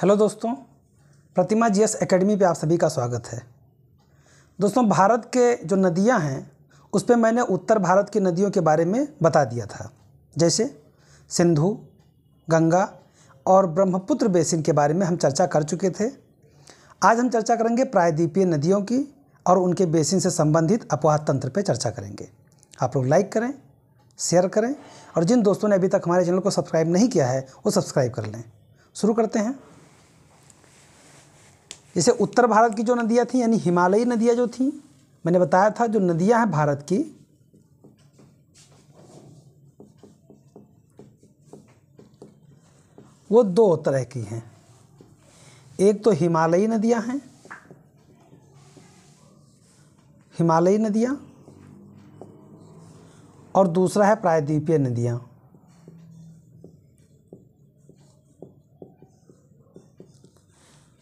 Hello दोस्तों, प्रतिमा GS academy पे आप सभी का स्वागत है। दोस्तों, भारत के जो नदियाँ हैं, उस पर मैंने उत्तर भारत की नदियों के बारे में बता दिया था। जैसे सिंधु, गंगा और ब्रह्मपुत्र बेसिन के बारे में हम चर्चा कर चुके थे। आज हम चर्चा करेंगे प्रायद्वीपीय नदियों की और उनके बेसिन से संबंधित अपवाह तंत्र पर चर्चा करेंगे। आप लोग लाइक करें, शेयर करें और जिन दोस्तों ने अभी तक हमारे चैनल को सब्सक्राइब नहीं किया है, वो सब्सक्राइब कर लें। शुरू करते हैं। जैसे उत्तर भारत की जो नदियाँ थी, यानी हिमालयी नदियाँ जो थी, मैंने बताया था जो नदियाँ हैं भारत की, वो दो तरह की हैं। एक तो हिमालयी नदियाँ हैं, हिमालयी नदियाँ, और दूसरा है प्रायद्वीपीय नदियाँ।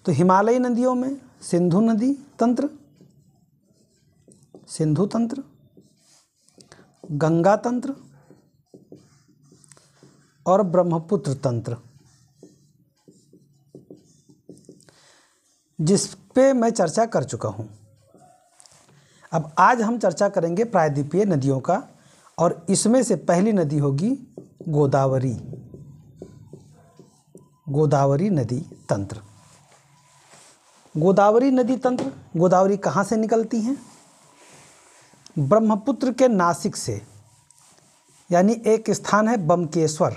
तो हिमालयी नदियों में सिंधु नदी तंत्र, सिंधु तंत्र, गंगा तंत्र और ब्रह्मपुत्र तंत्र। जिस पे मैं चर्चा कर चुका हूँ। अब आज हम चर्चा करेंगे प्रायद्वीपीय नदियों का और इसमें से पहली नदी होगी गोदावरी। गोदावरी नदी तंत्र। गोदावरी नदी तंत्र, गोदावरी कहाँ से निकलती हैं? ब्रह्मपुत्र के नासिक से, यानी एक स्थान है बमकेश्वर।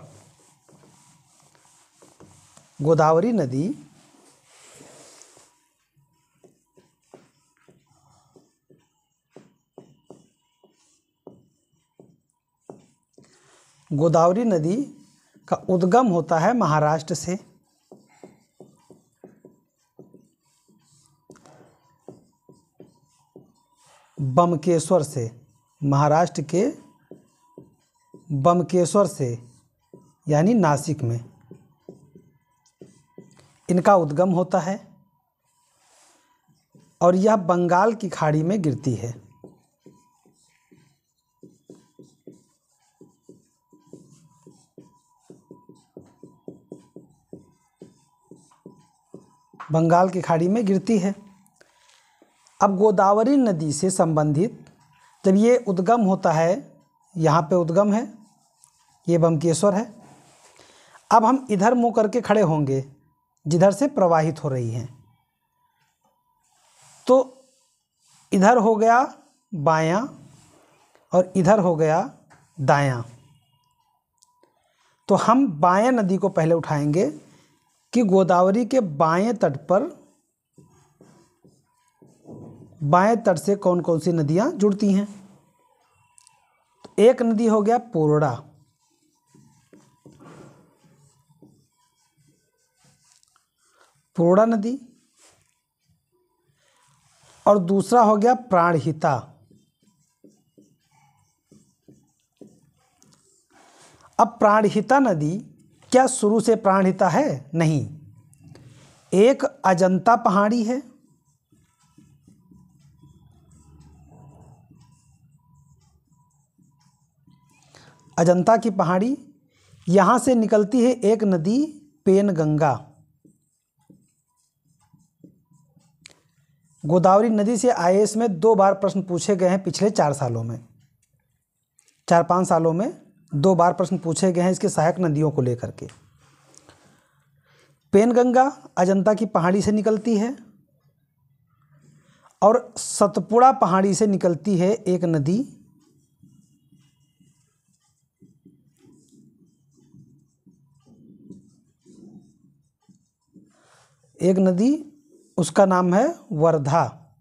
गोदावरी नदी गोदावरी नदी का उद्गम होता है महाराष्ट्र से। बमकेश्वर से, महाराष्ट्र के बमकेश्वर से, यानी नासिक में। इनका उद्गम होता है और यह बंगाल की खाड़ी में गिरती है। बंगाल की खाड़ी में गिरती है। अब गोदावरी नदी से संबंधित जब ये उद्गम होता है, यहाँ पे उद्गम है, ये बमकेश्वर है, अब हम इधर मुँह करके खड़े होंगे, जिधर से प्रवाहित हो रही हैं। तो इधर हो गया बायां और इधर हो गया दायां। तो हम बायां नदी को पहले उठाएँगे कि गोदावरी के बाएँ तट पर बाएँ तट से कौन कौन सी नदियाँ जुड़ती हैं? तो एक नदी हो गया पोरड़ा। पोरड़ा नदी। और दूसरा हो गया प्राणहिता। अब प्राणहिता नदी, क्या शुरू से प्राणहिता है? नहीं। एक अजंता पहाड़ी है। अजंता की पहाड़ी, यहाँ से निकलती है एक नदी पेन गंगा गोदावरी नदी से आई में दो बार प्रश्न पूछे गए हैं पिछले चार सालों में। चार पाँच सालों में दो बार प्रश्न पूछे गए हैं इसके सहायक नदियों को लेकर के। पेनगंगा अजंता की पहाड़ी से निकलती है और सतपुड़ा पहाड़ी से निकलती है एक नदी एक नदी, उसका नाम है वर्धा।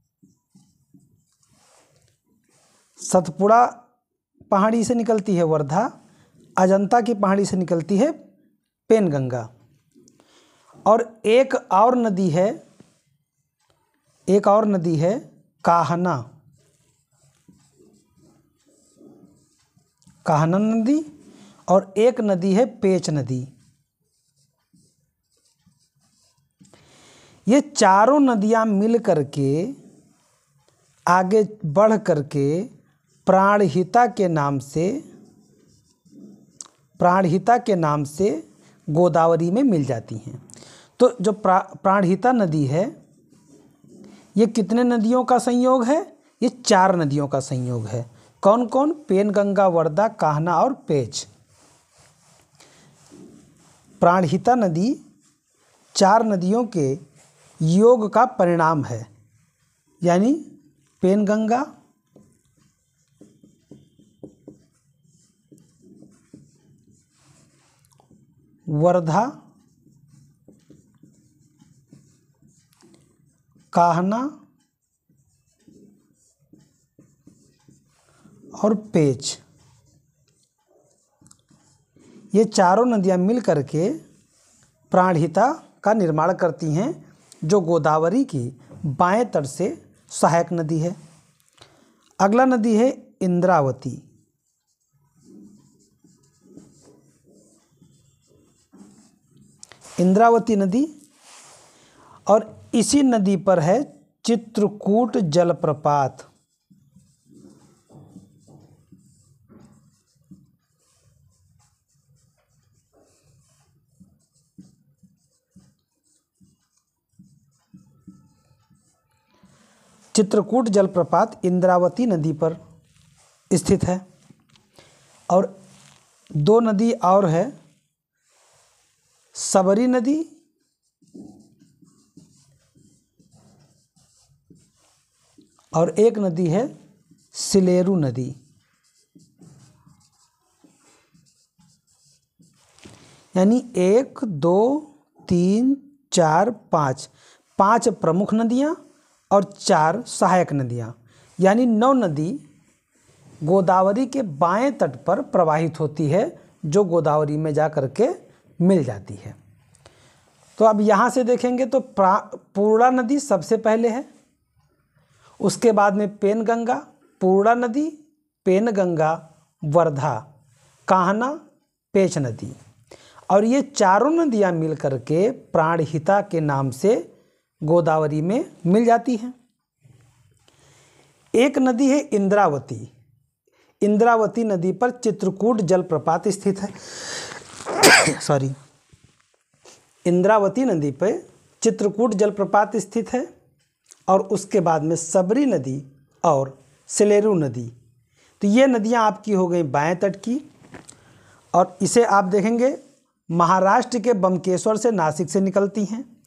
सतपुड़ा पहाड़ी से निकलती है वर्धा, अजंता की पहाड़ी से निकलती है पेनगंगा। और एक और नदी है, एक और नदी है काहना। काहना नदी और एक नदी है पेच नदी। ये चारों नदियाँ मिल करके, आगे बढ़ करके प्राणहिता के नाम से, प्राणहिता के नाम से गोदावरी में मिल जाती हैं। तो जो प्रा, प्राणहिता नदी है, ये कितने नदियों का संयोग है? ये चार नदियों का संयोग है। कौन कौन पेन, गंगा, वर्दा काहना और पेच प्राणहिता नदी चार नदियों के योग का परिणाम है। यानी पेनगंगा वर्धा, काहना और पेच। ये चारों नदियाँ मिल करके प्राणहिता का निर्माण करती हैं। जो गोदावरी की बाएँ तट से सहायक नदी है। अगला नदी है इंद्रावती। इंद्रावती नदी और इसी नदी पर है चित्रकूट जलप्रपात। चित्रकूट जलप्रपात इंद्रावती नदी पर स्थित है। और दो नदी और है, सबरी नदी और एक नदी है, सिलेरू नदी। यानी एक, दो, तीन, चार, पाँच, पाँच प्रमुख नदियाँ और चार सहायक नदियाँ, यानी नौ नदी गोदावरी के बाएँ तट पर प्रवाहित होती है, जो गोदावरी में जा कर के मिल जाती है। तो अब यहाँ से देखेंगे तो पूर्णा नदी सबसे पहले है। उसके बाद में पेन गंगा पूर्णा नदी पेन गंगा वर्धा, काहना, पेच नदी। और ये चारों नदियाँ मिल करके प्राणहिता के नाम से गोदावरी में मिल जाती हैं। एक नदी है इंद्रावती। इंद्रावती नदी पर चित्रकूट जलप्रपात स्थित है। सॉरी इंद्रावती नदी पर चित्रकूट जलप्रपात स्थित है और उसके बाद में सबरी नदी और सिलेरू नदी। तो ये नदियाँ आपकी हो गई बाएँ तट की और इसे आप देखेंगे, महाराष्ट्र के बमकेश्वर से नासिक से निकलती हैं।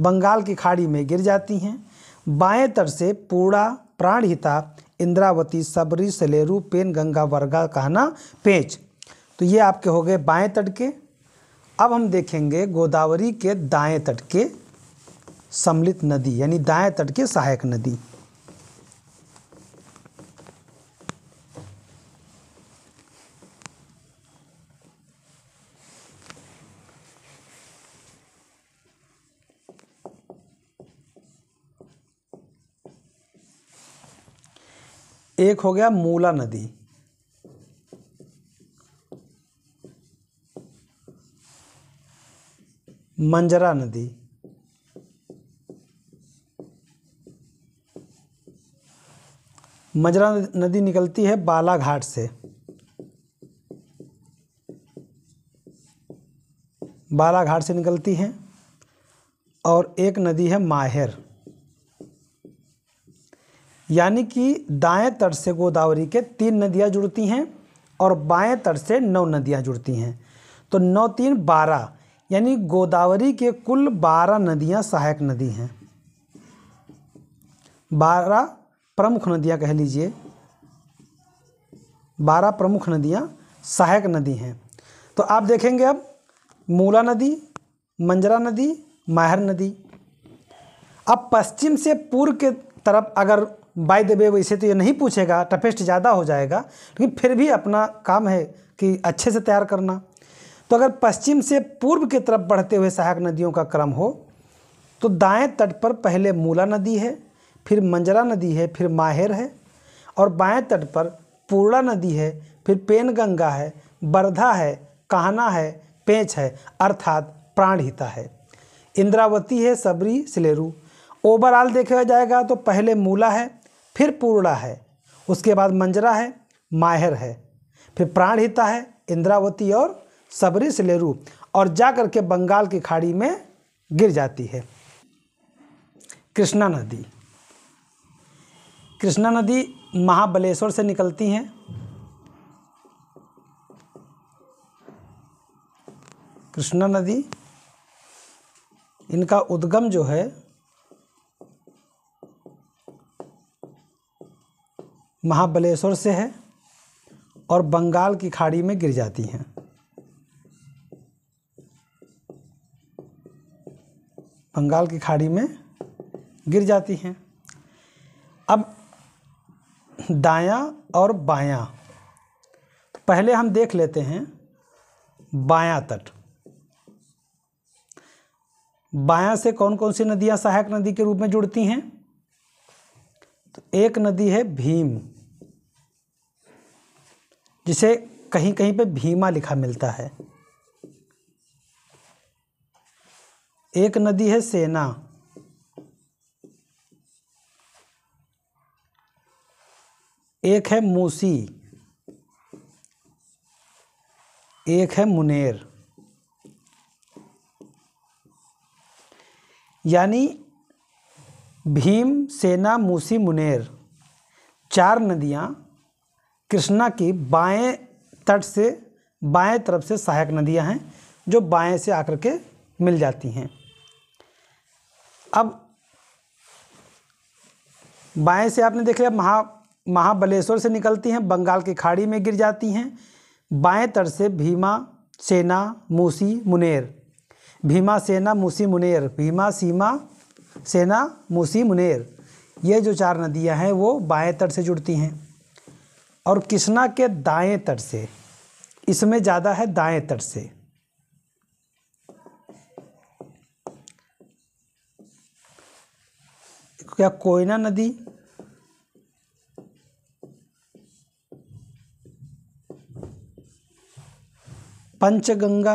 बंगाल की खाड़ी में गिर जाती हैं। बाएँ तट से पूड़ा प्राणहिता इंद्रावती, सबरी, सलेरू, पेन, गंगा, वर्गा, कहना, पेच। तो ये आपके हो गए बाएँ तट के अब हम देखेंगे गोदावरी के दाएँ तट के सम्मिलित नदी, यानी दाएँ तट के सहायक नदी। एक हो गया मूला नदी। मंजरा नदी। मंजरा नदी निकलती है बालाघाट से। बालाघाट से निकलती है और एक नदी है माहिर। यानी कि दाएँ तट से गोदावरी के तीन नदियाँ जुड़ती हैं और बाएँ तट से नौ नदियाँ जुड़ती हैं। तो नौ तीन बारह, यानी गोदावरी के कुल बारह नदियाँ सहायक नदी हैं। बारह प्रमुख नदियाँ कह लीजिए। बारह प्रमुख नदियाँ सहायक नदी हैं। तो आप देखेंगे अब मूला नदी, मंजरा नदी, माहर नदी। अब पश्चिम से पूर्व के तरफ़ अगर बाय द वे वैसे तो ये नहीं पूछेगा टफेस्ट ज़्यादा हो जाएगा, लेकिन फिर भी अपना काम है कि अच्छे से तैयार करना। तो अगर पश्चिम से पूर्व की तरफ़ बढ़ते हुए सहायक नदियों का क्रम हो तो दाएँ तट पर पहले मूला नदी है, फिर मंजरा नदी है, फिर माहिर है, और बाएँ तट पर पूर्णा नदी है, फिर पेनगंगा है, बर्धा है कहना है, पेंच है, अर्थात प्राणहिता है। इंद्रावती है सबरी, सिलेरू। ओवरऑल देखा जाएगा तो पहले मूला है फिर पूर्णा है, उसके बाद मंजरा है, माहिर है। फिर प्राणहिता है, इंद्रावती और सबरी सिलेरू, और जा कर के बंगाल की खाड़ी में गिर जाती है। कृष्णा नदी। कृष्णा नदी महाबलेश्वर से निकलती हैं। कृष्णा नदी, इनका उद्गम जो है महाबलेश्वर से है और बंगाल की खाड़ी में गिर जाती हैं। बंगाल की खाड़ी में गिर जाती हैं। अब दायां और बायां तो पहले हम देख लेते हैं बायां तट। बायां से कौन कौन सी नदियाँ सहायक नदी के रूप में जुड़ती हैं? तो एक नदी है भीम, जिसे कहीं कहीं पे भीमा लिखा मिलता है। एक नदी है सेना, एक है मूसी, एक है मुनेर। यानी भीम, सेना, मूसी, मुनेर। चार नदियाँ कृष्णा की बाएँ तट से, बाएँ तरफ़ से सहायक नदियाँ हैं, जो बाएँ से आकर के मिल जाती हैं। अब बाएँ से आपने देख लिया, महा, महाबलेश्वर से निकलती हैं, बंगाल की खाड़ी में गिर जाती हैं। बाएँ तट से भीमा, सेना, मूसी, मुनेर। भीमा, सेना, मूसी, मुनेर। भीमा, सीमा सेना, मूसी, मुनेर। ये जो चार नदियाँ हैं, वो बाएँ तट से जुड़ती हैं। और कृष्णा के दाएँ तट से, इसमें ज़्यादा है दाएँ तट से। क्या कोयना नदी? पंचगंगा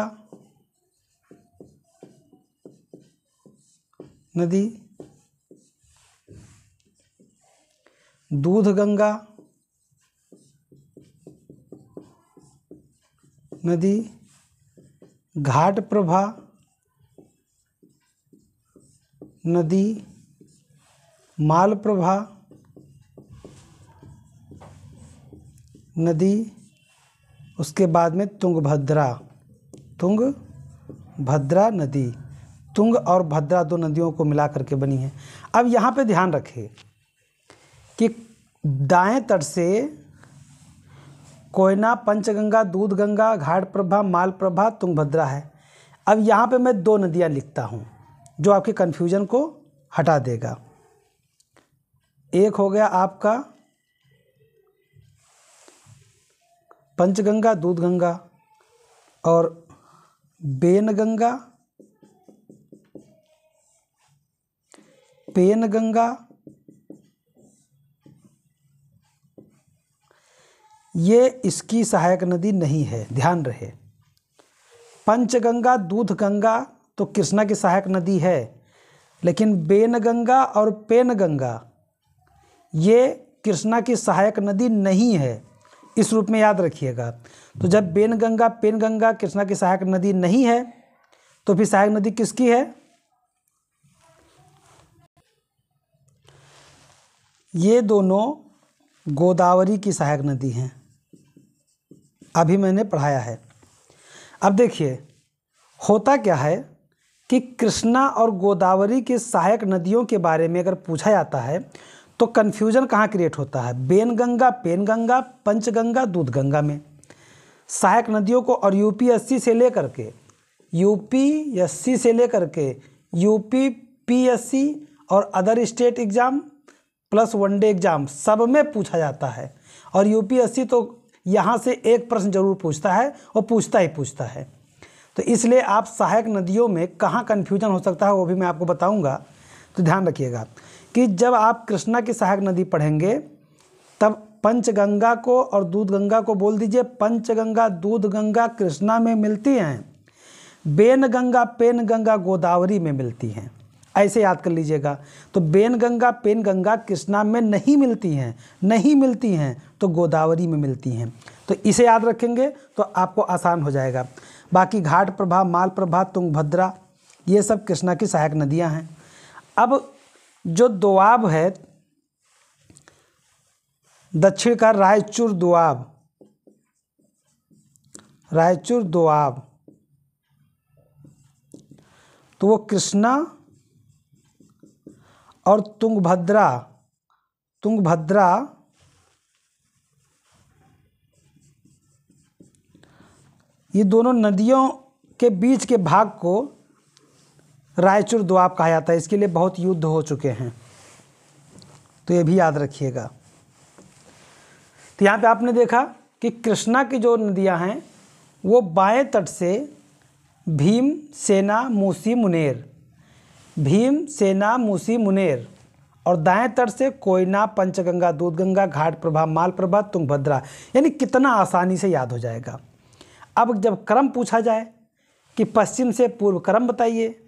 नदी, दूध गंगा, नदी, घाट प्रभा, नदी मालप्रभा नदी, उसके बाद में तुंगभद्रा तुंग भद्रा नदी। तुंग और भद्रा दो नदियों को मिला करके बनी है। अब यहाँ पे ध्यान रखें कि दाएँ तट से कोयना, पंचगंगा दूध गंगा घाट प्रभा माल प्रभा तुंगभद्रा है। अब यहाँ पे मैं दो नदियाँ लिखता हूँ जो आपके कन्फ्यूज़न को हटा देगा। एक हो गया आपका पंचगंगा दूध गंगा और बेन गंगा पेन गंगा ये इसकी सहायक नदी नहीं है, ध्यान रहे। पंचगंगा दूध गंगा तो कृष्णा की सहायक नदी है, लेकिन बेन गंगा और पेन गंगा ये कृष्णा की सहायक नदी नहीं है। इस रूप में याद रखिएगा। तो जब बेन गंगा पेन गंगा कृष्णा की सहायक नदी नहीं है तो फिर सहायक नदी किसकी है? ये दोनों गोदावरी की सहायक नदी हैं। अभी मैंने पढ़ाया है। अब देखिए, होता क्या है कि कृष्णा और गोदावरी की सहायक नदियों के बारे में अगर पूछा जाता है तो कन्फ्यूज़न कहाँ क्रिएट होता है? Ben Ganga pen Ganga Panchganga Dudhganga में। सहायक नदियों को और यूपी एस से लेकर के यूपी एस से लेकर के यूपी पी और other state exam plus one day exam सब में पूछा जाता है। और यूपीएससी तो यहाँ से एक प्रश्न ज़रूर पूछता है और पूछता ही पूछता है। तो इसलिए आप सहायक नदियों में कहाँ कन्फ्यूज़न हो सकता है वो भी मैं आपको बताऊँगा। तो ध्यान रखिएगा कि जब आप कृष्णा की सहायक नदी पढ़ेंगे, तब पंचगंगा को और दूध गंगा को बोल दीजिए। पंचगंगा दूध गंगा कृष्णा में मिलती हैं बेन गंगा पेन गंगा गोदावरी में मिलती हैं। ऐसे याद कर लीजिएगा। तो बेन गंगा, पेन गंगा कृष्णा में नहीं मिलती हैं? नहीं मिलती हैं तो गोदावरी में मिलती हैं। तो इसे याद रखेंगे तो आपको आसान हो जाएगा। बाकी घाट प्रभा माल प्रभा तुंगभद्रा, ये सब कृष्णा की सहायक नदियाँ हैं। अब जो दोआब है, दक्षिण का रायचूर दोआब रायचूर दोआब तो वो कृष्णा और तुंगभद्रा तुंगभद्रा, ये दोनों नदियों के बीच के भाग को रायचूर द्वाब कहा जाता है। इसके लिए बहुत युद्ध हो चुके हैं। तो ये भी याद रखिएगा। तो यहाँ पे आपने देखा कि कृष्णा की जो नदियाँ हैं, वो बाएँ तट से भीम, सेना, मूसी, मुनेर भीम, सेना, मूसी, मुनेर और दाएँ तट से कोयना, पंचगंगा, दूधगंगा घाट प्रभा माल प्रभा तुंगभद्रा। यानी कितना आसानी से याद हो जाएगा। अब जब क्रम पूछा जाए कि पश्चिम से पूर्व क्रम बताइए,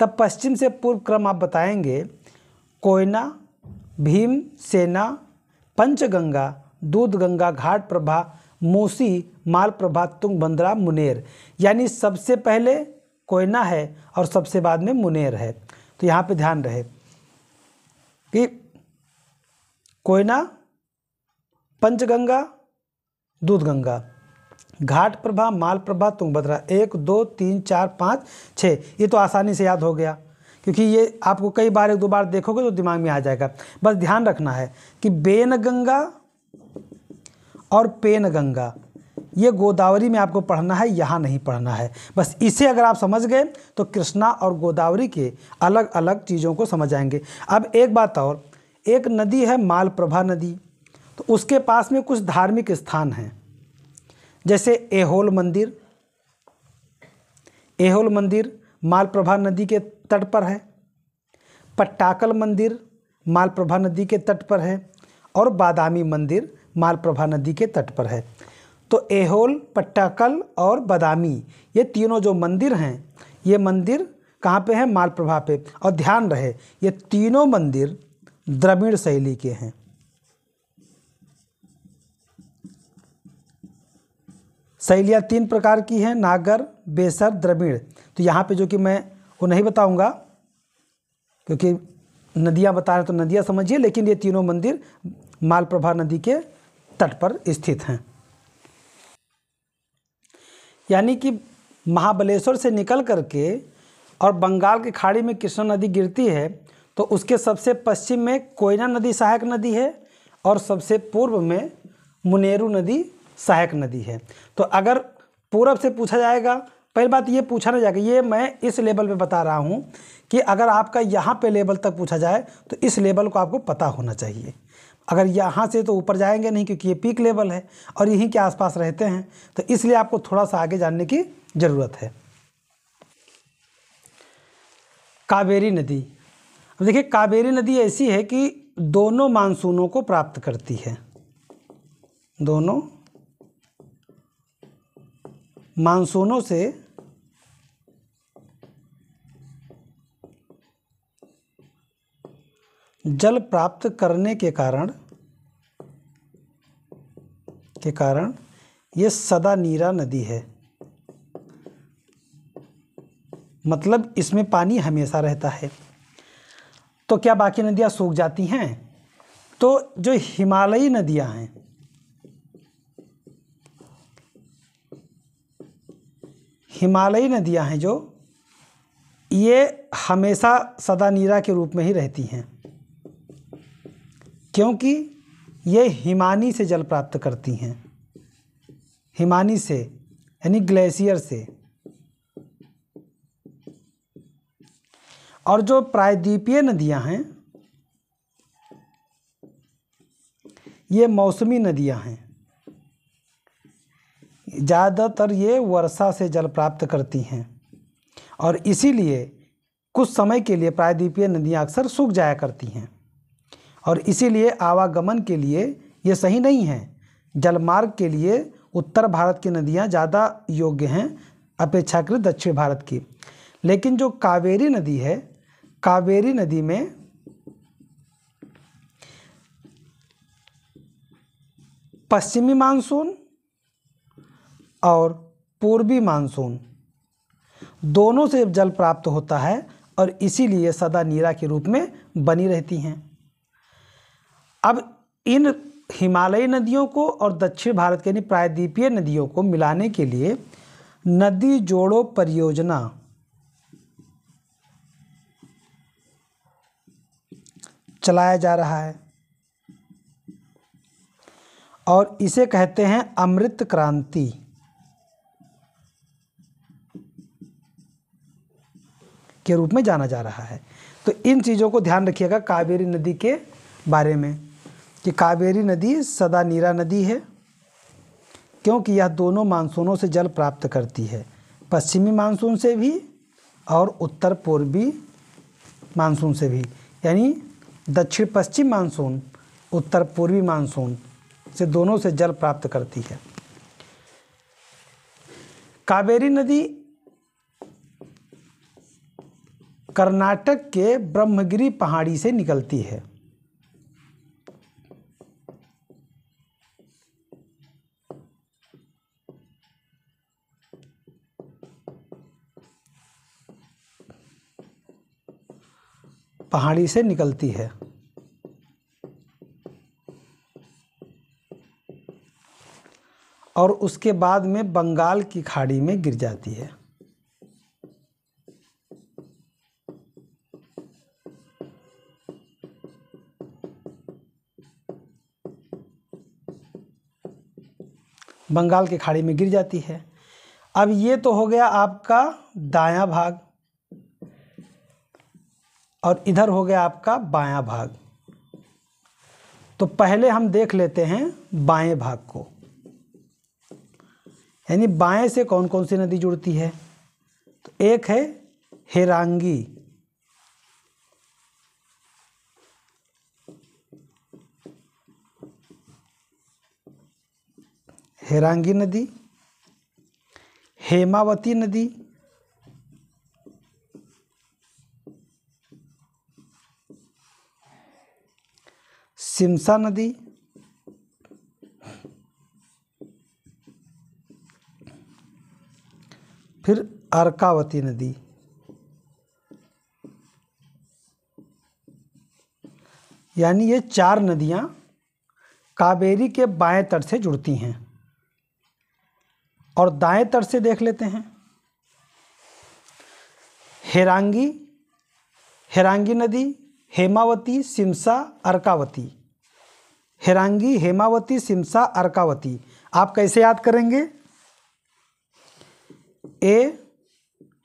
तब पश्चिम से पूर्व क्रम आप बताएँगे, कोयना, भीम, सेना, पंचगंगा, दूधगंगा घाट प्रभा मूसी, माल प्रभा तुंगभद्रा, मुनेर। यानी सबसे पहले कोयना है और सबसे बाद में मुनेर है। तो यहाँ पे ध्यान रहे कि कोयना, पंचगंगा, दूधगंगा, घाट प्रभा, माल प्रभा, तुंगभद्रा, एक, दो, तीन, चार, पाँच, छः। ये तो आसानी से याद हो गया, क्योंकि ये आपको कई बार, एक दो बार देखोगे तो दिमाग में आ जाएगा। बस ध्यान रखना है कि बेन गंगा और पेन गंगा ये गोदावरी में आपको पढ़ना है, यहाँ नहीं पढ़ना है। बस इसे अगर आप समझ गए तो कृष्णा और गोदावरी के अलग अलग चीज़ों को समझ आएँगे। अब एक बात और, एक नदी है मालप्रभा नदी तो उसके पास में कुछ धार्मिक स्थान हैं। जैसे एहोल मंदिर एहोल मंदिर मालप्रभा नदी के तट पर है, पट्टाकल मंदिर मालप्रभा नदी के तट पर है, और बादामी मंदिर मालप्रभा नदी के तट पर है। तो एहोल, पट्टाकल और बदामी, ये तीनों जो मंदिर हैं, ये मंदिर कहाँ पे हैं? मालप्रभा पे। और ध्यान रहे, ये तीनों मंदिर द्रविड़ शैली के हैं। शैलियाँ तीन प्रकार की हैं, नागर, बेसर, द्रविड़। तो यहाँ पे जो कि मैं वो नहीं बताऊँगा, क्योंकि नदियाँ बता रहे तो नदियाँ समझिए, लेकिन ये तीनों मंदिर मालप्रभा नदी के तट पर स्थित हैं। यानी कि महाबलेश्वर से निकल करके और बंगाल की खाड़ी में कृष्णा नदी गिरती है तो उसके सबसे पश्चिम में कोयना नदी, सहायक नदी है और सबसे पूर्व में मुनेरू नदी, सहायक नदी है। तो अगर पूरब से पूछा जाएगा, पहली बात ये पूछा ना जाएगा ये मैं इस लेवल पे बता रहा हूँ कि अगर आपका यहाँ पे लेवल तक पूछा जाए तो इस लेवल को आपको पता होना चाहिए। अगर यहाँ से तो ऊपर जाएँगे नहीं, क्योंकि ये पीक लेवल है और यहीं के आसपास रहते हैं तो इसलिए आपको थोड़ा सा आगे जानने की ज़रूरत है। कावेरी नदी। अब देखिए, कावेरी नदी ऐसी है कि दोनों मानसूनों को प्राप्त करती है। दोनों मानसूनों से जल प्राप्त करने के कारण के कारण ये सदा नीरा नदी है। मतलब इसमें पानी हमेशा रहता है। तो क्या बाकी नदियाँ सूख जाती हैं? तो जो हिमालयी नदियाँ हैं, हिमालयी नदियाँ हैं जो, ये हमेशा सदा नीरा के रूप में ही रहती हैं। क्योंकि ये हिमानी से जल प्राप्त करती हैं। हिमानी से, यानी ग्लेशियर से। और जो प्रायद्वीपीय नदियाँ हैं, ये मौसमी नदियाँ हैं। ज़्यादातर ये वर्षा से जल प्राप्त करती हैं। और इसीलिए कुछ समय के लिए प्रायद्वीपीय नदियाँ अक्सर सूख जाया करती हैं। और इसीलिए आवागमन के लिए ये सही नहीं है। जलमार्ग के लिए उत्तर भारत की नदियाँ ज़्यादा योग्य हैं, अपेक्षाकृत दक्षिण भारत की। लेकिन जो कावेरी नदी है, कावेरी नदी में पश्चिमी मानसून और पूर्वी मानसून दोनों से जल प्राप्त होता है और इसीलिए सदा नीरा के रूप में बनी रहती हैं। अब इन हिमालयी नदियों को और दक्षिण भारत के यानी प्रायद्वीपीय नदियों को मिलाने के लिए नदी जोड़ो परियोजना। चलाया जा रहा है। और इसे कहते हैं अमृत क्रांति। के रूप में जाना जा रहा है। तो इन चीज़ों को ध्यान रखिएगा कावेरी नदी के बारे में। कि कावेरी नदी सदा नीरा नदी है, क्योंकि यह दोनों मानसूनों से जल प्राप्त करती है। पश्चिमी मानसून से भी और उत्तर पूर्वी मानसून से भी। यानी दक्षिण पश्चिम मानसून, उत्तर पूर्वी मानसून से दोनों से जल प्राप्त करती है। कावेरी नदी कर्नाटक के ब्रह्मगिरी पहाड़ी से निकलती है। पहाड़ी से निकलती है। और उसके बाद में बंगाल की खाड़ी में गिर जाती है। बंगाल की खाड़ी में गिर जाती है। अब ये तो हो गया आपका दायां भाग। और इधर हो गया आपका बायां भाग। तो पहले हम देख लेते हैं बाएँ भाग को। यानी बाएँ से कौन कौन सी नदी जुड़ती है? तो एक है हेरांगी। हेरांगी नदी, हेमावती नदी सिमसा नदी। फिर अर्कावती नदी। यानी ये चार नदियाँ कावेरी के बाएँ तट से जुड़ती हैं। और दाएँ तट से देख लेते हैं। हेरांगी हेरांगी नदी, हेमावती, सिमसा, अर्कावती। हेरांगी, हेमावती, सिमसा, अर्कावती। आप कैसे याद करेंगे? ए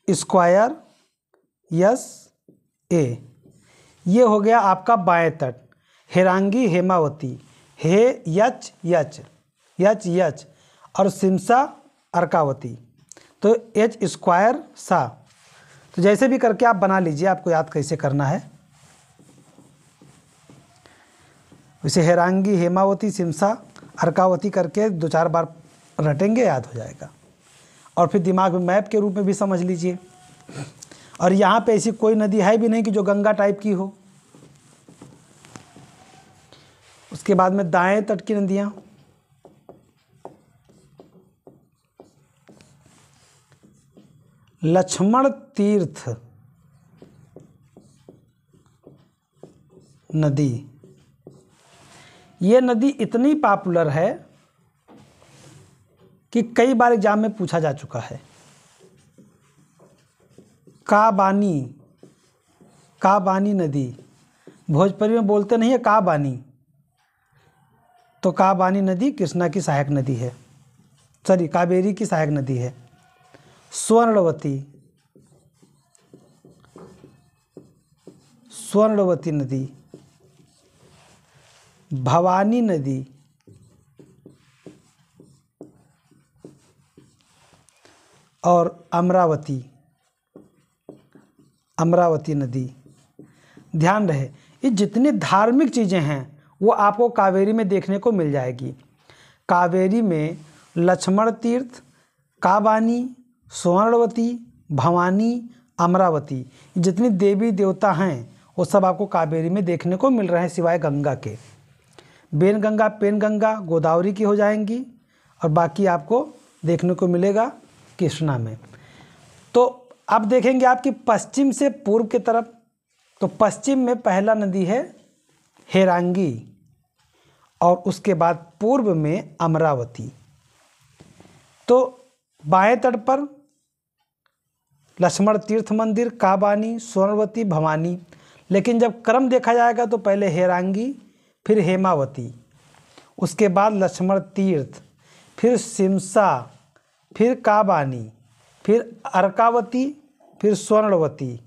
स्क्वायर यस ए ये हो गया आपका बाएँ तट। हेरांगी, हेमावती। हे, यच यच। यच यच। और सिमसा, अर्कावती। तो एच स्क्वायर सा। तो जैसे भी करके आप बना लीजिए, आपको याद कैसे करना है? वैसे हेरांगी हेमावती सिमसा, अर्कावती करके दो चार बार रटेंगे, याद हो जाएगा। और फिर दिमाग में मैप के रूप में भी समझ लीजिए। और यहाँ पे ऐसी कोई नदी है भी नहीं कि जो गंगा टाइप की हो। उसके बाद में दाएँ तट की नदियाँ। लक्ष्मण तीर्थ नदी। ये नदी इतनी पॉपुलर है कि कई बार एग्ज़ाम में पूछा जा चुका है। काबानी काबानी नदी। भोजपुरी में बोलते नहीं है काबानी। तो काबानी नदी कृष्णा की सहायक नदी है। सॉरी, कावेरी की सहायक नदी है। स्वर्णवती स्वर्णवती नदी। भवानी नदी। और अमरावती। अमरावती नदी। ध्यान रहे, ये जितनी धार्मिक चीज़ें हैं, वो आपको कावेरी में देखने को मिल जाएगी। कावेरी में लक्ष्मण तीर्थ, काबानी, स्वर्णवती, भवानी, अमरावती, जितनी देवी देवता हैं, वो सब आपको कावेरी में देखने को मिल रहे हैं सिवाय गंगा के। बेन गंगा पेन गंगा गोदावरी की हो जाएँगी और बाकी आपको देखने को मिलेगा कृष्णा में। तो अब देखेंगे आपकी पश्चिम से पूर्व की तरफ़। तो पश्चिम में पहला नदी है हेरांगी और उसके बाद पूर्व में अमरावती। तो बाएँ तट पर लक्ष्मण तीर्थ मंदिर, काबानी स्वर्णवती भवानी। लेकिन जब क्रम देखा जाएगा तो पहले हेरांगी फिर हेमावती, उसके बाद लक्ष्मण तीर्थ, फिर सिमसा, फिर काबानी, फिर अर्कावती, फिर स्वर्णवती,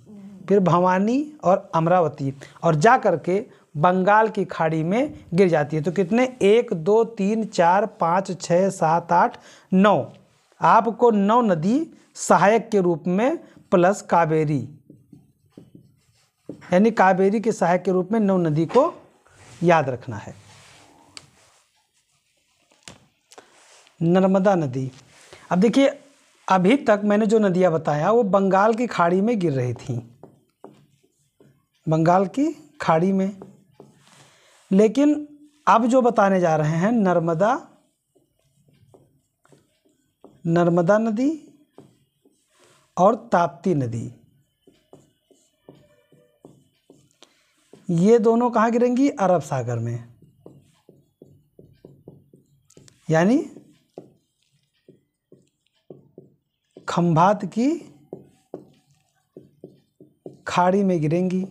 फिर भवानी और अमरावती। और जा करके बंगाल की खाड़ी में गिर जाती है। तो कितने? एक, दो, तीन, चार, पाँच छः सात, आठ, नौ। आपको नौ नदी सहायक के रूप में प्लस कावेरी। यानी कावेरी के सहायक के रूप में नौ नदी को याद रखना है। नर्मदा नदी। अब देखिए, अभी तक मैंने जो नदियाँ बताया, वो बंगाल की खाड़ी में गिर रही थी। बंगाल की खाड़ी में। लेकिन अब जो बताने जा रहे हैं, नर्मदा नर्मदा नदी और ताप्ती नदी। ये दोनों कहाँ गिरेंगी? अरब सागर में। यानी खंभात की खाड़ी में गिरेंगी।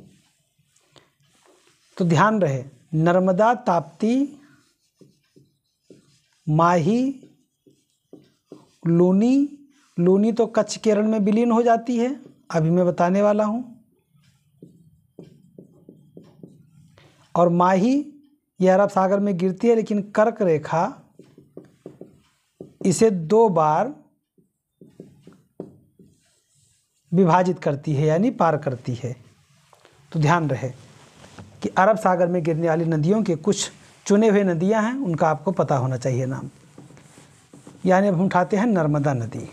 तो ध्यान रहे, नर्मदा, ताप्ती, माही, लूनी लूनी तो कच्छ केरल में विलीन हो जाती है। अभी मैं बताने वाला हूँ। और माही ये अरब सागर में गिरती है, लेकिन कर्क रेखा इसे दो बार विभाजित करती है, यानी पार करती है। तो ध्यान रहे कि अरब सागर में गिरने वाली नदियों के कुछ चुने हुए नदियाँ हैं, उनका आपको पता होना चाहिए नाम। यानी अब हम उठाते हैं नर्मदा नदी।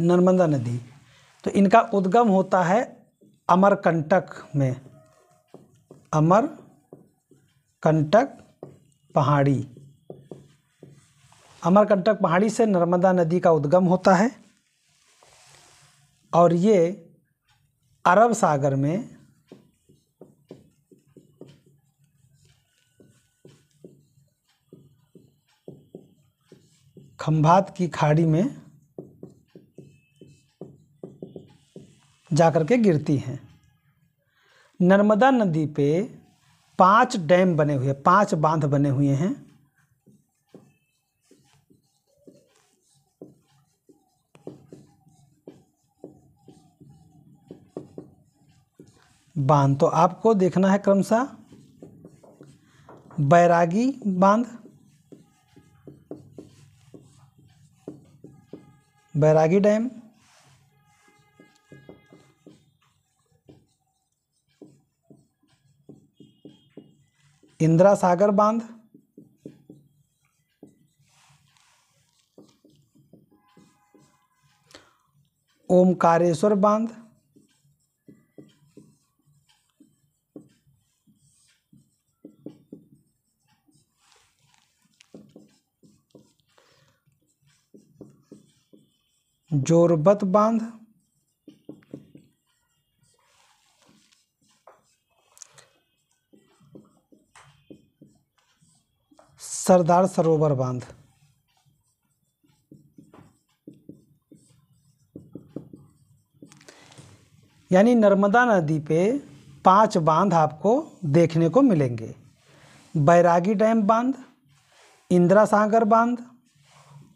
नर्मदा नदी। तो इनका उद्गम होता है अमरकंटक में। अमर कंटक पहाड़ी। अमरकंटक पहाड़ी से नर्मदा नदी का उद्गम होता है। और ये अरब सागर में खंभात की खाड़ी में जाकर के गिरती हैं। नर्मदा नदी पे पाँच डैम बने हुए, पाँच बाँध बने हुए हैं। बाँध तो आपको देखना है क्रमशः। बैरागी बाँध। बैरागी डैम। इंदिरा सागर बाँध। ओमकारेश्वर बाँध। जोरबत बाँध। सरदार सरोवर बाँध। यानी नर्मदा नदी पे पाँच बाँध आपको देखने को मिलेंगे। बैरागी डैम बाँध, इंदिरा सागर बाँध,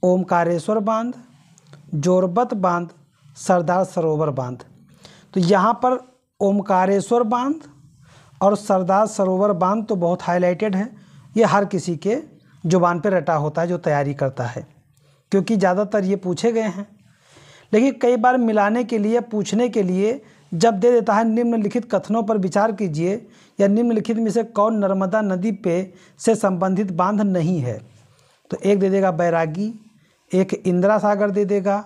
ओमकारेश्वर बाँध, जोरबत बाँध, सरदार सरोवर बाँध। तो यहाँ पर ओमकारेश्वर बाँध और सरदार सरोवर बाँध तो बहुत हाईलाइटेड है। ये हर किसी के ज़ुबान पर रटा होता है, जो तैयारी करता है। क्योंकि ज़्यादातर ये पूछे गए हैं। लेकिन कई बार मिलाने के लिए, पूछने के लिए जब दे देता है, निम्नलिखित कथनों पर विचार कीजिए, या निम्नलिखित में से कौन नर्मदा नदी पे से संबंधित बाँध नहीं है तो एक दे देगा बैरागी, एक इंदिरा सागर दे देगा,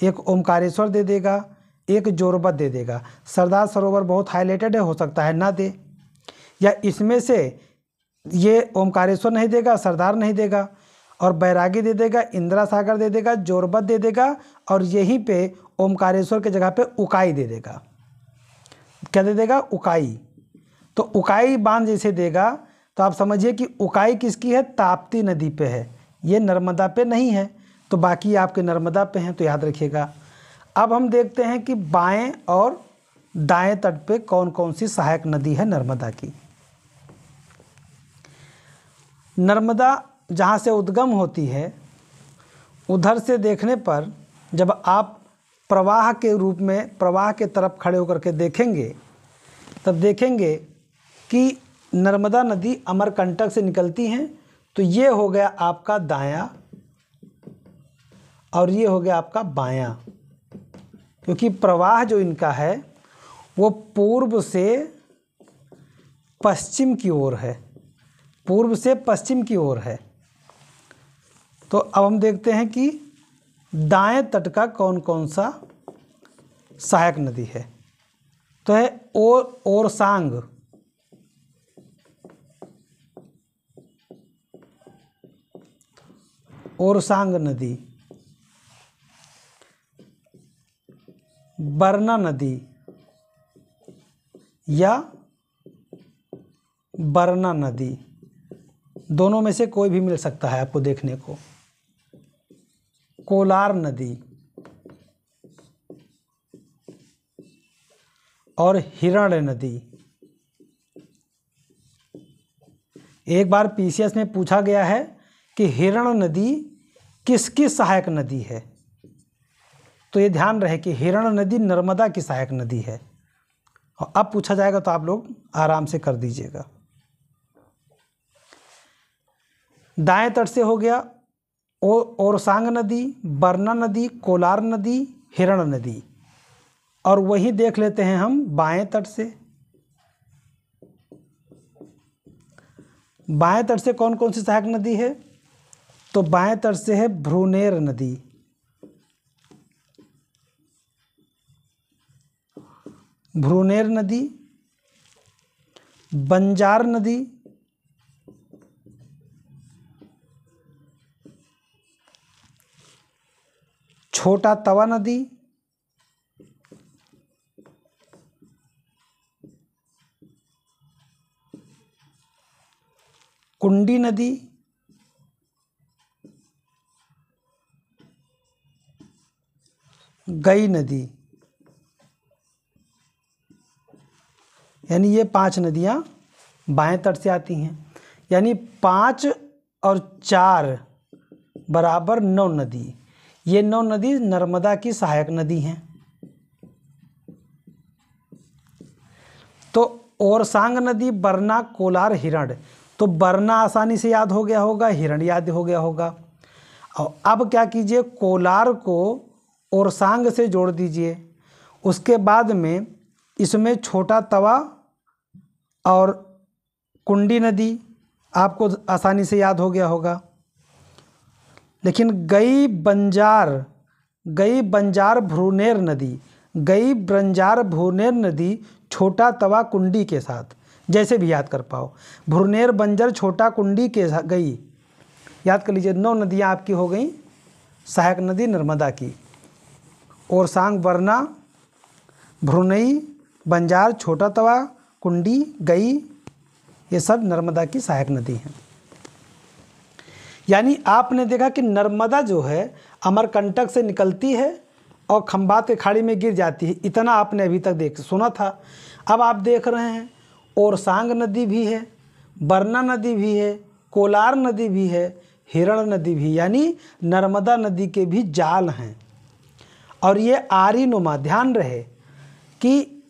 एक ओमकारेश्वर दे देगा, एक जोरबत दे देगा। सरदार सरोवर बहुत हाईलाइटेड है, हो सकता है ना दे। या इसमें से ये ओमकारेश्वर नहीं देगा, सरदार नहीं देगा और बैरागी दे देगा, इंदिरा सागर दे देगा, जोरबत दे देगा और यहीं पे ओमकारेश्वर के जगह पे उकाई दे देगा। क्या दे देगा? उकाई। तो उकाई बाँध जैसे देगा तो आप समझिए कि उकाई किसकी है? ताप्ती नदी पे है। ये नर्मदा पे नहीं है तो बाकी आपके नर्मदा पे हैं तो याद रखिएगा। अब हम देखते हैं कि बाएँ और दाएँ तट पे कौन कौन सी सहायक नदी है नर्मदा की। नर्मदा जहाँ से उद्गम होती है, उधर से देखने पर जब आप प्रवाह के रूप में, प्रवाह के तरफ़ खड़े होकर के देखेंगे, तब देखेंगे कि नर्मदा नदी अमरकंटक से निकलती हैं। तो ये हो गया आपका दायां और ये हो गया आपका बायां। क्योंकि प्रवाह जो इनका है, वो पूर्व से पश्चिम की ओर है। पूर्व से पश्चिम की ओर है। तो अब हम देखते हैं कि दाएँ तट का कौन कौन सा सहायक नदी है। तो है और ओरसांग ओरसांग नदी। बरना नदी। या बरना नदी। दोनों में से कोई भी मिल सकता है आपको देखने को। कोलार नदी। और हिरण नदी। एक बार पीसीएस में पूछा गया है कि हिरण नदी किसकी सहायक नदी है? तो ये ध्यान रहे कि हिरण नदी नर्मदा की सहायक नदी है। और अब पूछा जाएगा तो आप लोग आराम से कर दीजिएगा। दाएँ तट से हो गया ओरसांग नदी, बरना नदी, कोलार नदी, हिरण नदी। और वही देख लेते हैं हम बाएँ तट से। बाएँ तट से कौन कौन सी सहायक नदी है? तो बाएँ तट से है भ्रूनेर नदी। भ्रूनेर नदी, बंजार नदी छोटा तवा नदी कुंडी नदी गई नदी यानी ये पाँच नदियाँ बाएँ तट से आती हैं। यानी पाँच और चार बराबर नौ नदी। ये नौ नदी नर्मदा की सहायक नदी हैं। तो ओरसांग नदी, बरना, कोलार, हिरण। तो बरना आसानी से याद हो गया होगा, हिरण याद हो गया होगा। और अब क्या कीजिए, कोलार को ओरसांग से जोड़ दीजिए। उसके बाद में इसमें छोटा तवा और कुंडी नदी, आपको आसानी से याद हो गया होगा। लेकिन गई बंजार गई बंजार भ्रूनेर नदी, गई बंजार भ्रूनेर नदी छोटा तवा कुंडी के साथ, जैसे भी याद कर पाओ। भ्रूनेर बंजर छोटा कुंडी के साथ गई। याद कर लीजिए, नौ नदियाँ आपकी हो गई, सहायक नदी नर्मदा की। और सांग बरना भ्रूनई, बंजार छोटा तवा, कुंडी, गई, ये सब नर्मदा की सहायक नदी हैं। यानी आपने देखा कि नर्मदा जो है, अमरकंटक से निकलती है और खम्बात के खाड़ी में गिर जाती है। इतना आपने अभी तक देख, सुना था। अब आप देख रहे हैं, ओरसांग नदी भी है, बरना नदी भी है, कोलार नदी भी है, हिरण नदी भी, यानी नर्मदा नदी के भी जाल हैं। और ये आरी नुमा ध्यान रहे कि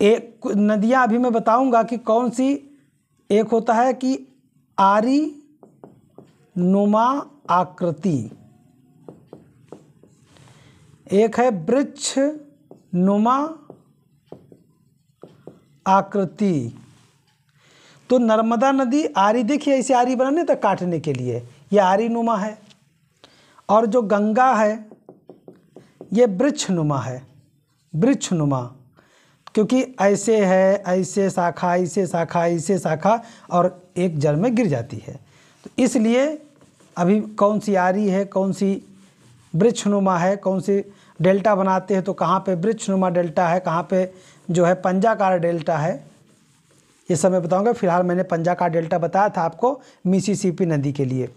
एक नदियाँ अभी मैं बताऊँगा कि कौन सी, एक होता है कि आरी नुमा आकृति। एक है वृक्ष नुमा आकृति। तो नर्मदा नदी आरी, देखिए ऐसे आरी बनाने तो काटने के लिए, ये आरी नुमा है। और जो गंगा है, ये वृक्ष नुमा है, वृक्ष नुमा। क्योंकि ऐसे है, ऐसे शाखा ऐसे शाखा ऐसे शाखा, और एक जल में गिर जाती है। तो इसलिए अभी कौन सी आ रही है, कौन सी वृक्षनुमा है, कौन सी डेल्टा बनाते हैं तो कहाँ पे वृक्षनुमा डेल्टा है, कहाँ पे जो है पंजाकार डेल्टा है, ये सब मैं बताऊँगा। फ़िलहाल मैंने पंजाकार डेल्टा बताया था आपको मिसिसिपी नदी के लिए।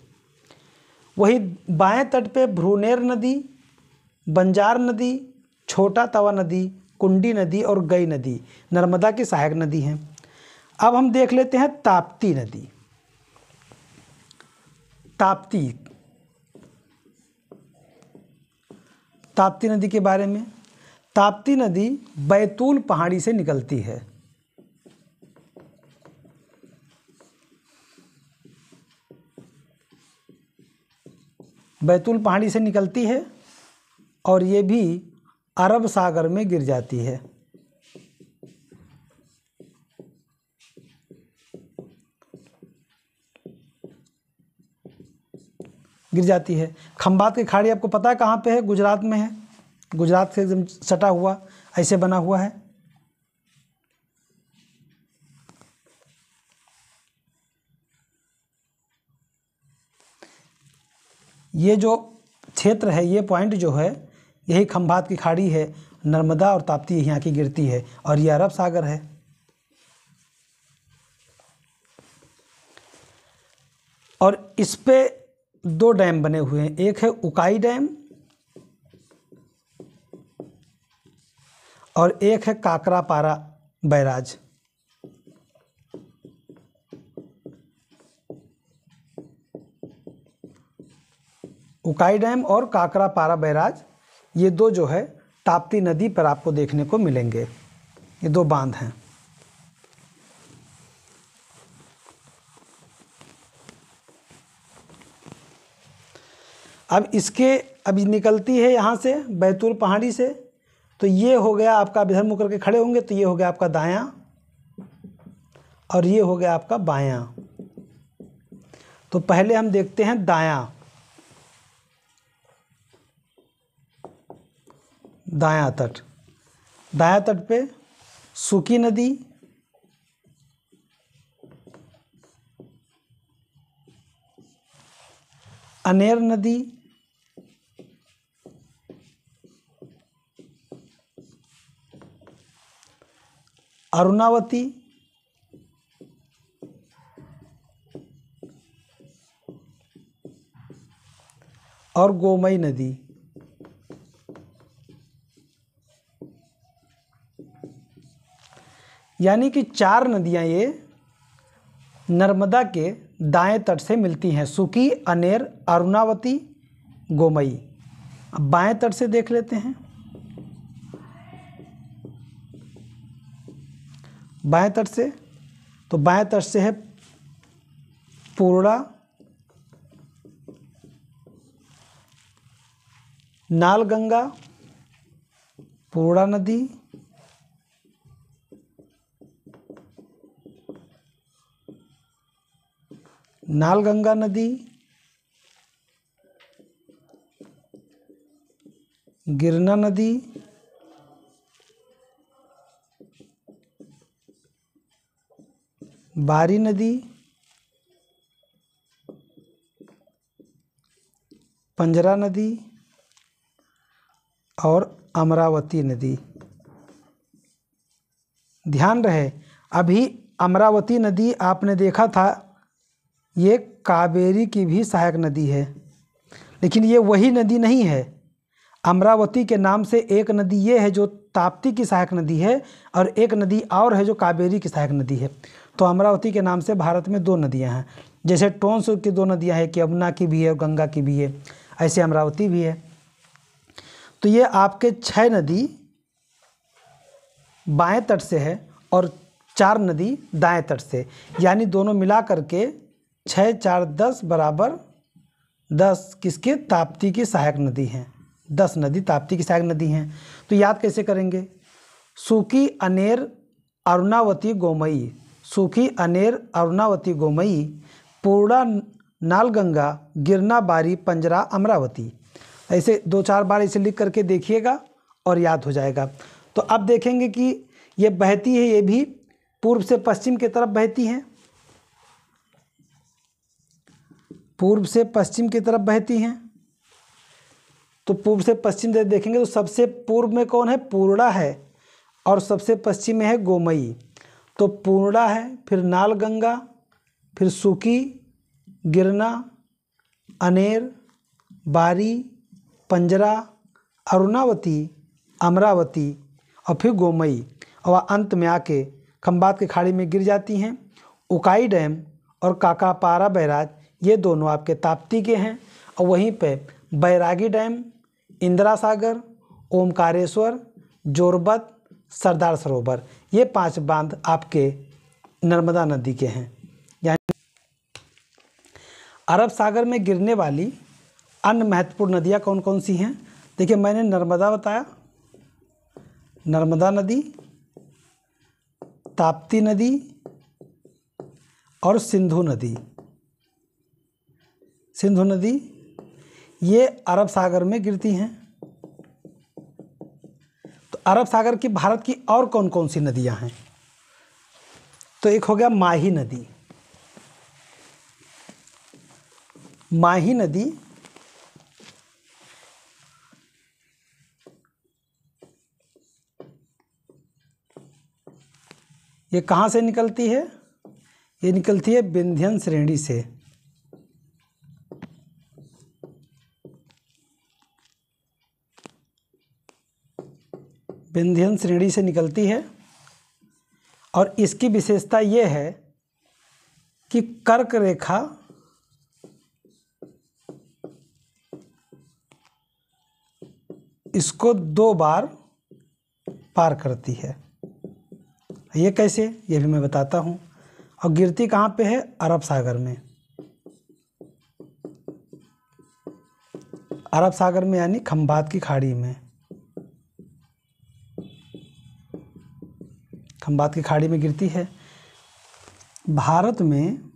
वही बाएँ तट पे भ्रूनेर नदी, बंजार नदी, छोटा तवा नदी, कुंडी नदी और गई नदी, नर्मदा की सहायक नदी हैं। अब हम देख लेते हैं ताप्ती नदी। ताप्ती। ताप्ती नदी के बारे में? ताप्ती नदी बैतूल पहाड़ी से निकलती है। बैतूल पहाड़ी से निकलती है और ये भी अरब सागर में गिर जाती है। गिर जाती है। खम्बात की खाड़ी आपको पता है कहाँ पे है? गुजरात में है। गुजरात से एकदम सटा हुआ, ऐसे बना हुआ है। ये जो क्षेत्र है, ये पॉइंट जो है, यही खम्भात की खाड़ी है। नर्मदा और ताप्ती यहाँ की गिरती है और ये अरब सागर है। और इस पे दो डैम बने हुए हैं। एक है उकाई डैम और एक है काकरापारा बैराज। उकाई डैम और काकरापारा बैराज, ये दो जो है ताप्ती नदी पर आपको देखने को मिलेंगे। ये दो बाँध हैं। अब इसके, अभी निकलती है यहाँ से, बैतूल पहाड़ी से तो ये हो गया आपका इधर मुकर के खड़े होंगे तो ये हो गया आपका दायां, और ये हो गया आपका बायां। तो पहले हम देखते हैं दायां। दायां तट। दायां तट पे सूकी नदी, अनेर नदी अरुणावती, और गोमई नदी। यानी कि चार नदियाँ ये नर्मदा के दाएँ तट से मिलती हैं, सुकी, अनेर, अरुणावती, गोमई। अब बाएँ तट से देख लेते हैं। बाएँ तट से तो बाएँ तट से है पूर्णा, नालगंगा, पूर्णा नदी, नालगंगा नदी, गिरना नदी बारी नदी, पंजरा नदी और अमरावती नदी। ध्यान रहे, अभी अमरावती नदी आपने देखा था, ये कावेरी की भी सहायक नदी है। लेकिन ये वही नदी नहीं है। अमरावती के नाम से एक नदी ये है जो ताप्ती की सहायक नदी है और एक नदी और है जो कावेरी की सहायक नदी है। तो अमरावती के नाम से भारत में दो नदियाँ हैं। जैसे टोंस की दो नदियाँ हैं, कि यमुना की भी है और गंगा की भी है। ऐसे अमरावती भी है। तो ये आपके छः नदी बाएँ तट से है और चार नदी दाएँ तट से। यानी दोनों मिला करके छः चार, दस बराबर दस किसके? ताप्ती की सहायक नदी हैं। दस नदी ताप्ती की सहायक नदी हैं। तो याद कैसे करेंगे? सूखी अनेर, अरुणावती, गोमई। सूखी, अनेर, अरुणावती गोमई पूर्णा, नालगंगा, गिरना, बारी, पंजरा, अमरावती। ऐसे दो चार बार इसे लिख करके देखिएगा और याद हो जाएगा। तो अब देखेंगे कि ये बहती है, ये भी पूर्व से पश्चिम की तरफ़ बहती हैं। पूर्व से पश्चिम की तरफ़ बहती हैं। तो पूर्व से पश्चिम देखेंगे तो सबसे पूर्व में कौन है? पूर्णा है और सबसे पश्चिम में है गोमई तो पूर्णा है, फिर नाल गंगा फिर सुकी, गिरना, अनेर, बारी, पंजरा, अरुणावती, अमरावती और फिर गोमई। और अंत में आके खम्बात की खाड़ी में गिर जाती हैं। उकाई डैम और काकापारा बैराज, ये दोनों आपके ताप्ती के हैं। और वहीं पे बैरागी डैम, इंदिरा सागर, ओमकारेश्वर, जोरबत, सरदार सरोवर। ये पाँच बाँध आपके नर्मदा नदी के हैं। यानी अरब सागर में गिरने वाली अन्य महत्वपूर्ण नदियाँ कौन कौन सी हैं? देखिए, मैंने नर्मदा बताया। नर्मदा नदी, ताप्ती नदी और सिंधु नदी। सिंधु नदी, ये अरब सागर में गिरती हैं। अरब सागर की भारत की और कौन कौन सी नदियाँ हैं? तो एक हो गया माही नदी। माही नदी ये कहाँ से निकलती है? ये निकलती है विंध्यन श्रेणी से। विंध्यन श्रेणी से निकलती है। और इसकी विशेषता ये है कि कर्क रेखा इसको दो बार पार करती है। ये कैसे? ये भी मैं बताता हूँ। और गिरती कहाँ पे है? अरब सागर में। अरब सागर में यानी खम्बात की खाड़ी में। खम्बात की खाड़ी में गिरती है। भारत में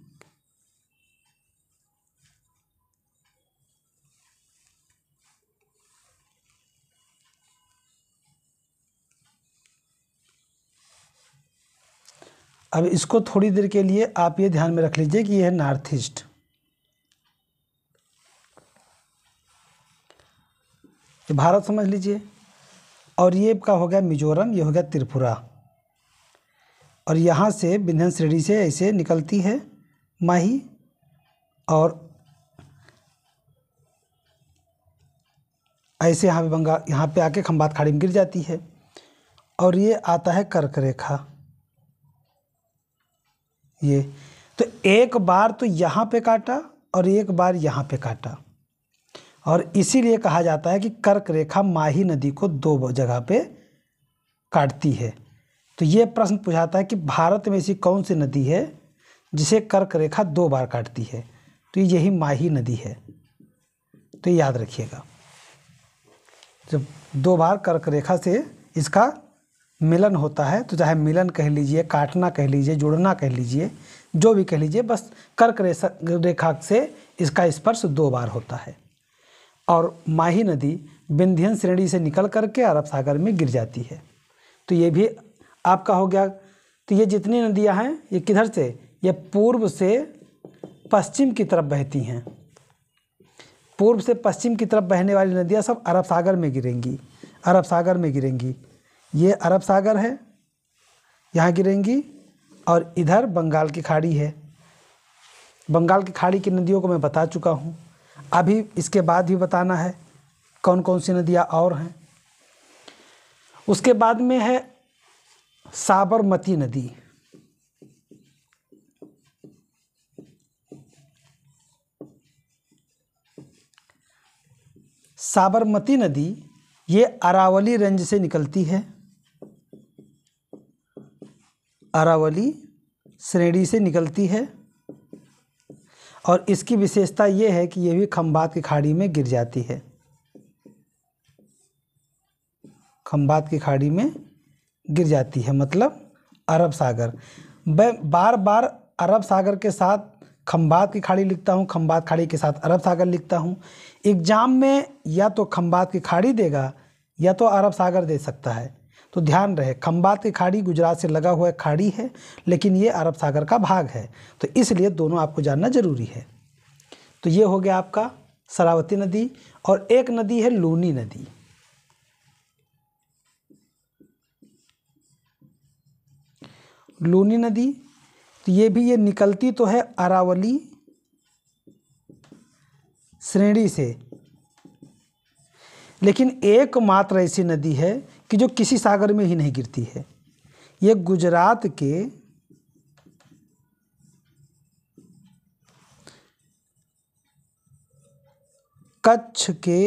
अब इसको थोड़ी देर के लिए आप ये ध्यान में रख लीजिए कि यह है नॉर्थ ईस्ट। भारत समझ लीजिए। और ये का हो गया मिजोरम, ये हो गया त्रिपुरा। और यहाँ से विंध्यन श्रेणी से ऐसे निकलती है माही और ऐसे यहाँ पे बंगाल यहाँ पे आके खम्बात खाड़ी में गिर जाती है। और ये आता है कर्क रेखा। ये तो एक बार तो यहाँ पे काटा और एक बार यहाँ पे काटा। और इसीलिए कहा जाता है कि कर्क रेखा माही नदी को दो जगह पे काटती है। तो ये प्रश्न पूछाता है कि भारत में ऐसी कौन सी नदी है जिसे कर्क रेखा दो बार काटती है? तो यही माही नदी है। तो याद रखिएगा। जब दो बार कर्क रेखा से इसका मिलन होता है तो चाहे मिलन कह लीजिए, काटना कह लीजिए, जुड़ना कह लीजिए, जो भी कह लीजिए, बस कर्क रेखा से इसका स्पर्श दो बार होता है। और माही नदी विंध्यन श्रेणी से निकल करके अरब सागर में गिर जाती है। तो ये भी आपका हो गया। तो ये जितनी नदियाँ हैं, ये किधर से? ये पूर्व से पश्चिम की तरफ़ बहती हैं। पूर्व से पश्चिम की तरफ़ बहने वाली नदियाँ सब अरब सागर में गिरेंगी। अरब सागर में गिरेंगी। ये अरब सागर है, यहाँ गिरेंगी, और इधर बंगाल की खाड़ी है। बंगाल की खाड़ी की नदियों को मैं बता चुका हूँ। अभी इसके बाद भी बताना है कौन कौन सी नदियाँ और हैं। उसके बाद में है साबरमती नदी। साबरमती नदी, ये अरावली रेंज से निकलती है। अरावली श्रेणी से निकलती है। और इसकी विशेषता ये है कि ये भी खम्बात की खाड़ी में गिर जाती है। खम्बात की खाड़ी में गिर जाती है मतलब अरब सागर। बार बार अरब सागर के साथ खम्बात की खाड़ी लिखता हूँ, खम्बात खाड़ी के साथ अरब सागर लिखता हूँ। एग्ज़ाम में या तो खम्बात की खाड़ी देगा, या तो अरब सागर दे सकता है। तो ध्यान रहे, खम्बात की खाड़ी गुजरात से लगा हुआ खाड़ी है, लेकिन ये अरब सागर का भाग है। तो इसलिए दोनों आपको जानना ज़रूरी है। तो ये हो गया आपका शरावती नदी और एक नदी है लूनी नदी। लूनी नदी तो ये भी ये निकलती तो है अरावली श्रेणी से। लेकिन एकमात्र ऐसी नदी है कि जो किसी सागर में ही नहीं गिरती है। ये गुजरात के कच्छ के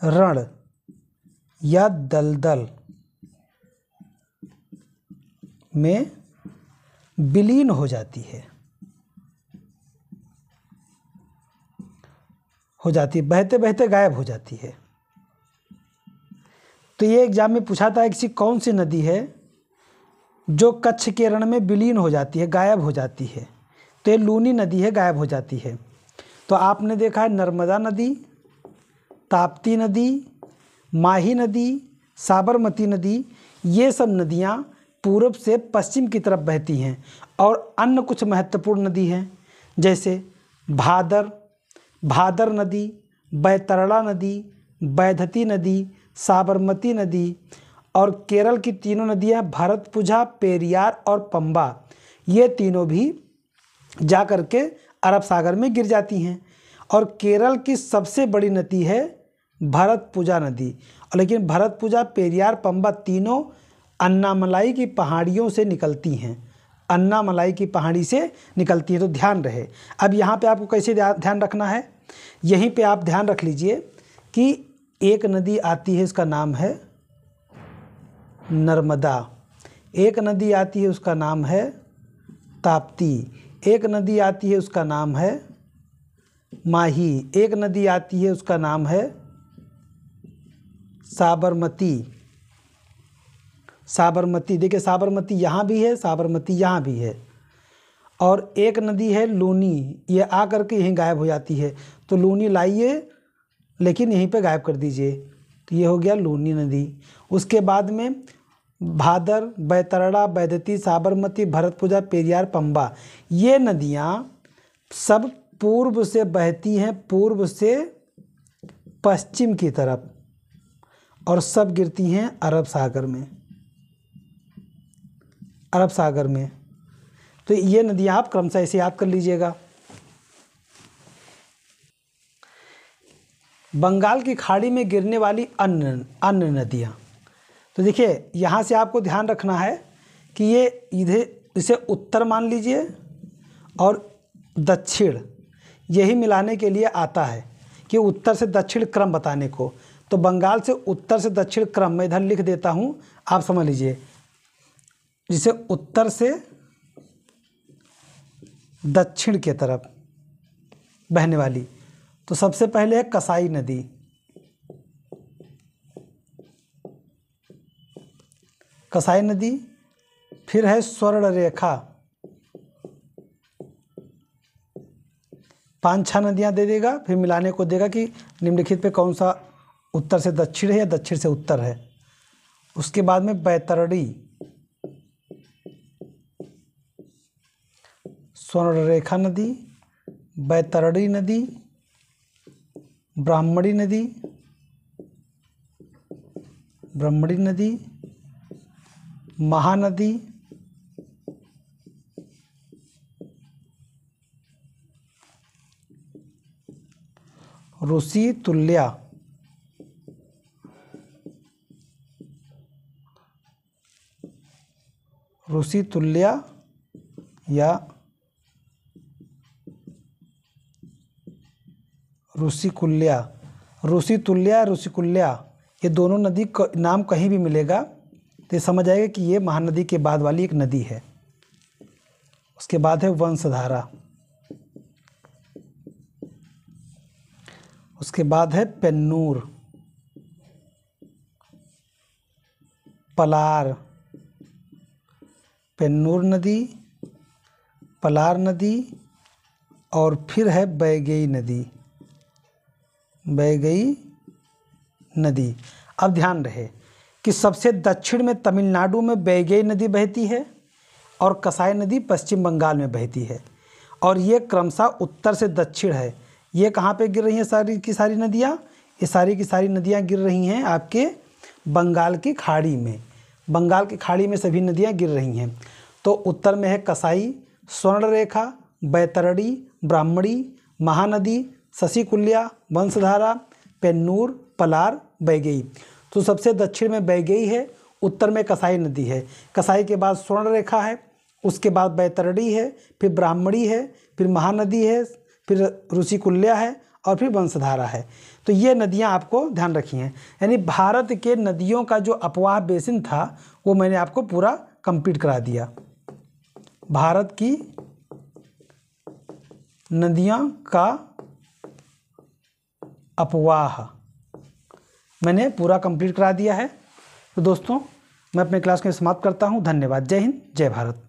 रण या दलदल। में विलीन हो जाती है। हो जाती है बहते बहते गायब हो जाती है। तो ये एग्ज़ाम में पूछा था किसी कौन सी नदी है जो कच्छ के रण में विलीन हो जाती है, गायब हो जाती है? तो ये लूनी नदी है, गायब हो जाती है। तो आपने देखा है नर्मदा नदी, ताप्ती नदी, माही नदी, साबरमती नदी, ये सब नदियाँ पूर्व से पश्चिम की तरफ़ बहती हैं और अन्य कुछ महत्वपूर्ण नदी हैं, जैसे भादर भादर नदी बैतरड़ा नदी, बैधती नदी, साबरमती नदी और केरल की तीनों नदियाँ भरतपुझा पेरियार और पंबा। ये तीनों भी जा कर के अरब सागर में गिर जाती हैं और केरल की सबसे बड़ी नदी है भरतपुजा नदी। लेकिन भरतपुजा पेरियार, पंबा तीनों अन्नामलाई की पहाड़ियों से निकलती हैं। अन्नामलाई की पहाड़ी से निकलती है तो ध्यान रहे। अब यहाँ पे आपको कैसे ध्यान रखना है? यहीं पे आप ध्यान रख लीजिए कि एक नदी आती है उसका नाम है नर्मदा। एक नदी आती है, उसका नाम है ताप्ती। एक नदी आती है, उसका नाम है माही। एक नदी आती है, उसका नाम है साबरमती। साबरमती, देखिए साबरमती यहाँ भी है, साबरमती यहाँ भी है। और एक नदी है लूनी, ये आ कर के यहीं गायब हो जाती है। तो लूनी लाइए, लेकिन यहीं पे गायब कर दीजिए। तो ये हो गया लूनी नदी। उसके बाद में भादर, बैतरड़ा, बैदती, साबरमती भरतपुजा पेरियार, पंबा, ये नदियाँ सब पूर्व से बहती हैं, पूर्व से पश्चिम की तरफ़, और सब गिरती हैं अरब सागर में। अरब सागर में। तो ये नदियाँ आप क्रमशः ऐसे याद कर लीजिएगा। बंगाल की खाड़ी में गिरने वाली अन्य अन्य नदियाँ। तो देखिए, यहाँ से आपको ध्यान रखना है कि ये इधर इसे उत्तर मान लीजिए और दक्षिण, यही मिलाने के लिए आता है कि उत्तर से दक्षिण क्रम बताने को। तो बंगाल से उत्तर से दक्षिण क्रम, मैं इधर लिख देता हूँ, आप समझ लीजिए। जिसे उत्तर से दक्षिण के तरफ़ बहने वाली। तो सबसे पहले है कसाई नदी। कसाई नदी, फिर है स्वर्ण रेखा। पाँच छह नदियाँ दे देगा, फिर मिलाने को देगा कि निम्नलिखित पे कौन सा उत्तर से दक्षिण है या दक्षिण से उत्तर है। उसके बाद में बैतरणी। स्वर्णरेखा नदी बैतरणी नदी ब्राह्मणी नदी ब्रह्मणी नदी महानदी ऋषि तुल्या ऋषि तुल्या या ऋषिकुल्या ऋषितुल्या ऋषिकुल्या ये दोनों नदी नाम कहीं भी मिलेगा तो ये समझ आएगा कि ये महानदी के बाद वाली एक नदी है। उसके बाद है वंशधारा। उसके बाद है पेन्नूर। पलार। पेन्नूर नदी, पलार नदी, और फिर है बैगई नदी। बह गई नदी। अब ध्यान रहे कि सबसे दक्षिण में तमिलनाडु में बैगई नदी बहती है और कसाई नदी पश्चिम बंगाल में बहती है। और ये क्रमशः उत्तर से दक्षिण है। ये कहाँ पे गिर रही हैं सारी की सारी नदियाँ? ये सारी की सारी नदियाँ गिर रही हैं आपके बंगाल की खाड़ी में। बंगाल की खाड़ी में सभी नदियाँ गिर रही हैं। तो उत्तर में है कसाई स्वर्ण रेखा ब्राह्मणी, महानदी शशिकुल्या वंशधारा, पेन्नूर, पलार, बैगई। तो सबसे दक्षिण में बैगई है, उत्तर में कसाई नदी है। कसाई के बाद स्वर्ण रेखा है, उसके बाद बैतरणी है, फिर ब्राह्मणी है, फिर महानदी है, फिर ऋषिकुल्या है और फिर वंशधारा है। तो ये नदियाँ आपको ध्यान रखी हैं। यानी भारत के नदियों का जो अपवाह बेसिन था, वो मैंने आपको पूरा कंप्लीट करा दिया। भारत की नदियाँ का अपवाह। मैंने पूरा कंप्लीट करा दिया है। तो दोस्तों, मैं अपने क्लास को समाप्त करता हूँ। धन्यवाद। जय हिंद। जय भारत।